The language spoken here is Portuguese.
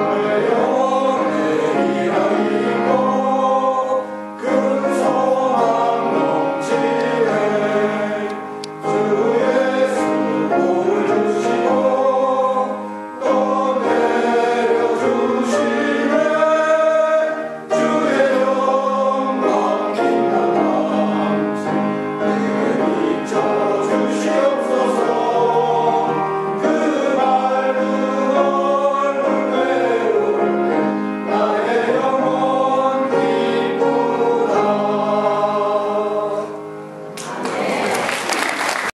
Aleluia.